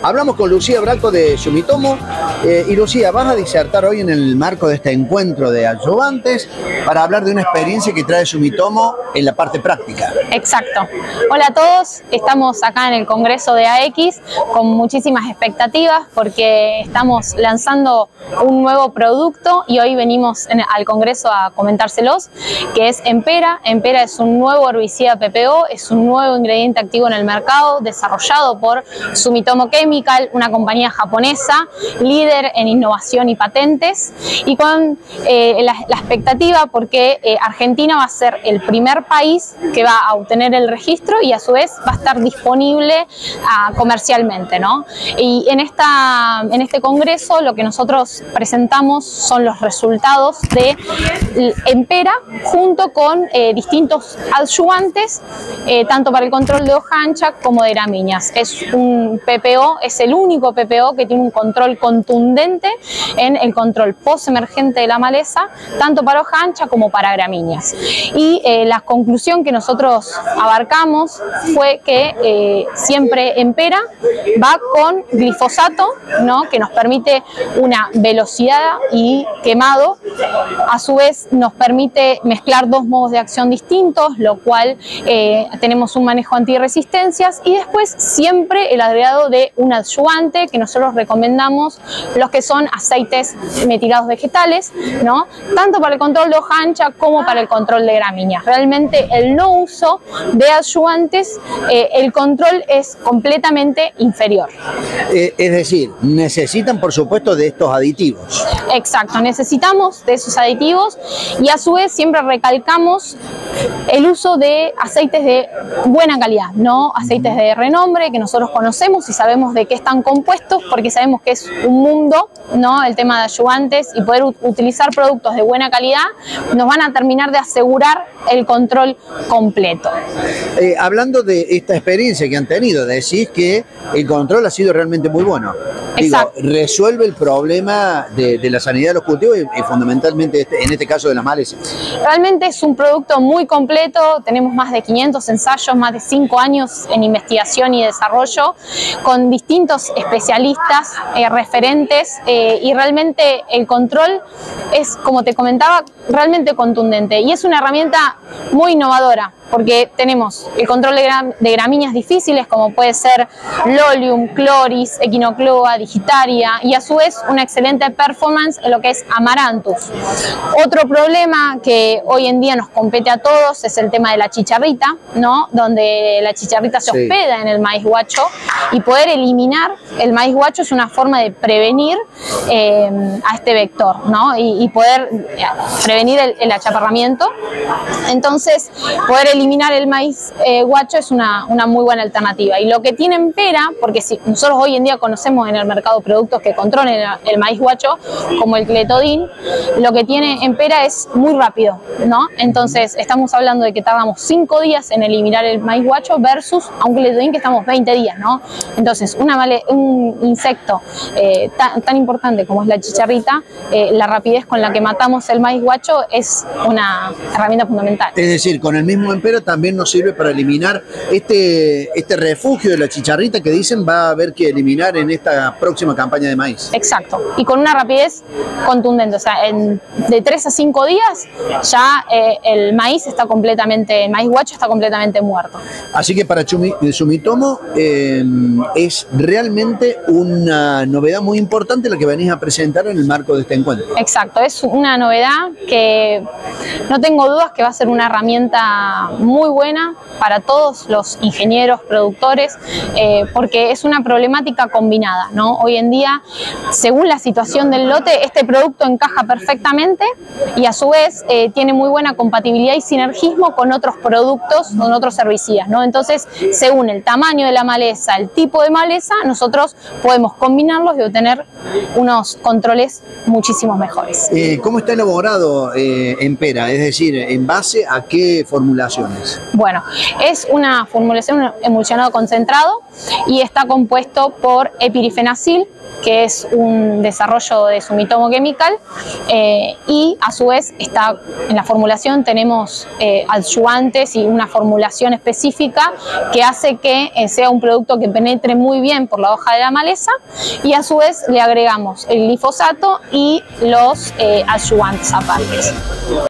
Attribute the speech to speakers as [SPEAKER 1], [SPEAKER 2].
[SPEAKER 1] Hablamos con Lucía Braco de Sumitomo eh, y Lucía, vas a disertar hoy en el marco de este encuentro de ayudantes para hablar de una experiencia que trae Sumitomo en la parte práctica.
[SPEAKER 2] Exacto. Hola a todos, estamos acá en el Congreso de AX con muchísimas expectativas porque estamos lanzando un nuevo producto y hoy venimos al Congreso a comentárselos, que es Empera. Empera es un nuevo herbicida PPO, es un nuevo ingrediente activo en el mercado desarrollado por Sumitomo Chemical una compañía japonesa, líder en innovación y patentes, y con eh, la, expectativa porque eh, Argentina va a ser el primer país que va a obtener el registro y a su vez va a estar disponible ah, comercialmente. ¿no? Y en, esta, en este congreso lo que nosotros presentamos son los resultados de Empera junto con eh, distintos adyuvantes, tanto para el control de hoja ancha como de gramíneas. Es un PPO es el único PPO que tiene un control contundente en el control post-emergente de la maleza, tanto para hoja ancha como para gramíneas. Y eh, la conclusión que nosotros abarcamos fue que eh, siempre Empera va con glifosato, ¿no? que nos permite una velocidad y quemado, a su vez nos permite mezclar dos modos de acción distintos, lo cual eh, tenemos un manejo antirresistencias y después siempre el agregado de un adyuvante que nosotros recomendamos los que son aceites metilados vegetales, ¿no? tanto para el control de hoja ancha como para el control de gramíneas. Realmente el no uso de adyuvantes, eh, el control es completamente inferior.
[SPEAKER 1] Eh, es decir, necesitan por supuesto de estos aditivos.
[SPEAKER 2] Exacto, necesitamos de esos aditivos y a su vez siempre recalcamos el uso de aceites de buena calidad, no aceites de renombre que nosotros conocemos y sabemos de qué están compuestos porque sabemos que es un mundo, ¿no? el tema de ayudantes y poder utilizar productos de buena calidad nos van a terminar de asegurar el control completo.
[SPEAKER 1] Eh, hablando de esta experiencia que han tenido, decís que el control ha sido realmente muy bueno. Digo, resuelve el problema de, la sanidad de los cultivos y, fundamentalmente este, en este caso de las malezas.
[SPEAKER 2] Realmente es un producto muy completo, tenemos más de 500 ensayos, más de 5 años en investigación y desarrollo, con distintos especialistas, eh, referentes, eh, y realmente el control es, como te comentaba, realmente contundente y es una herramienta muy innovadora porque tenemos el control de, gramíneas difíciles como puede ser Lolium, Chloris, Equinocloa, Digitaria y a su vez una excelente performance en lo que es Amaranthus. Otro problema que hoy en día nos compete a todos es el tema de la chicharrita, ¿no? donde la chicharrita se hospeda en el maíz guacho y poder eliminar el maíz guacho es una forma de prevenir eh, a este vector ¿no? y, poder eh, prevenir el, el achaparramiento. Entonces, poder eliminar eliminar el maíz eh, guacho es una, una, muy buena alternativa. Y lo que tiene Empera, porque si nosotros hoy en día conocemos en el mercado productos que controlen el, maíz guacho, como el cletodín, lo que tiene Empera es muy rápido, ¿no? Entonces estamos hablando de que tardamos 5 días en eliminar el maíz guacho versus a un cletodín que estamos 20 días, ¿no? Entonces una un insecto eh, tan, importante como es la chicharrita, eh, la rapidez con la que matamos el maíz guacho es una herramienta fundamental.
[SPEAKER 1] Es decir, con el mismo También nos sirve para eliminar este, este refugio de la chicharrita que dicen va a haber que eliminar en esta próxima campaña de maíz.
[SPEAKER 2] Exacto, y con una rapidez contundente, o sea, en, de 3 a 5 días ya eh, el maíz está completamente, el maíz guacho está completamente muerto.
[SPEAKER 1] Así que para Sumitomo eh, es realmente una novedad muy importante la que venís a presentar en el marco de este encuentro.
[SPEAKER 2] Exacto, es una novedad que no tengo dudas que va a ser una herramienta muy buena para todos los ingenieros, productores, eh, porque es una problemática combinada. ¿no? Hoy en día, según la situación del lote, este producto encaja perfectamente y a su vez eh, tiene muy buena compatibilidad y sinergismo con otros productos, con otros herbicidas. Entonces, según el tamaño de la maleza, el tipo de maleza, nosotros podemos combinarlos y obtener unos controles muchísimos mejores.
[SPEAKER 1] Eh, ¿Cómo está elaborado en Pera? Es decir, ¿en base a qué formulación?
[SPEAKER 2] Bueno, es una formulación emulsionado concentrado y está compuesto por epirifenacil, que es un desarrollo de sumitomo chemical eh, y a su vez está en la formulación tenemos eh, y una formulación específica que hace que eh, sea un producto que penetre muy bien por la hoja de la maleza y a su vez le agregamos el glifosato y los adyuvantes aparte.